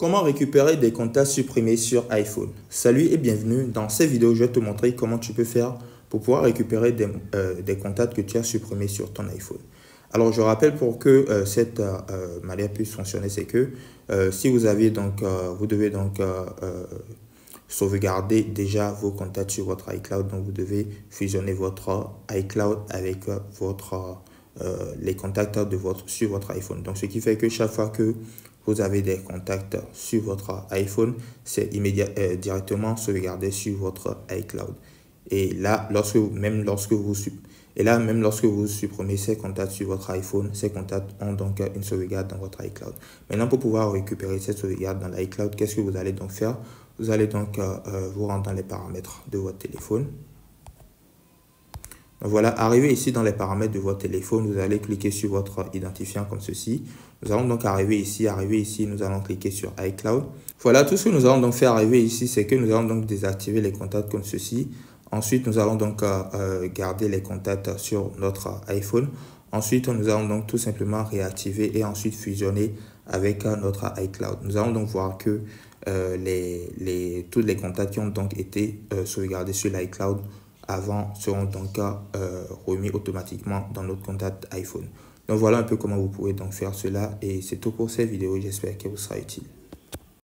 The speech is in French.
Comment récupérer des contacts supprimés sur iPhone? Salut et bienvenue. Dans cette vidéo, je vais te montrer comment tu peux faire pour pouvoir récupérer des, euh, contacts que tu as supprimés sur ton iPhone. Alors, je rappelle pour que euh, cette euh, manière puisse fonctionner, c'est que si vous avez donc, vous devez donc sauvegarder déjà vos contacts sur votre iCloud. Donc, vous devez fusionner votre iCloud avec votre les contacts de votre, sur votre iPhone. Donc, ce qui fait que chaque fois que vous avez des contacts sur votre iPhone, c'est immédiatement euh, directement sauvegardé sur votre iCloud. Et là, lorsque, même lorsque vous et là, même lorsque vous supprimez ces contacts sur votre iPhone, ces contacts ont donc une sauvegarde dans votre iCloud. Maintenant, pour pouvoir récupérer cette sauvegarde dans l'iCloud, qu'est-ce que vous allez donc faire? Vous allez donc euh, euh, vous rendre dans les paramètres de votre téléphone. Voilà, arrivé ici dans les paramètres de votre téléphone, vous allez cliquer sur votre identifiant comme ceci. Nous allons donc arriver ici, arriver ici, nous allons cliquer sur iCloud. Voilà, tout ce que nous allons donc faire arriver ici, c'est que nous allons donc désactiver les contacts comme ceci. Ensuite, nous allons donc euh, euh, garder les contacts sur notre iPhone. Ensuite, nous allons donc tout simplement réactiver et ensuite fusionner avec euh, notre iCloud. Nous allons donc voir que les, les, tous les contacts qui ont donc été sauvegardés sur l'iCloud avant seront donc euh, remis automatiquement dans notre contact iPhone. Donc voilà un peu comment vous pouvez donc faire cela et c'est tout pour cette vidéo. J'espère qu'elle vous sera utile.